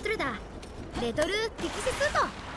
バトルだ。レトル適切と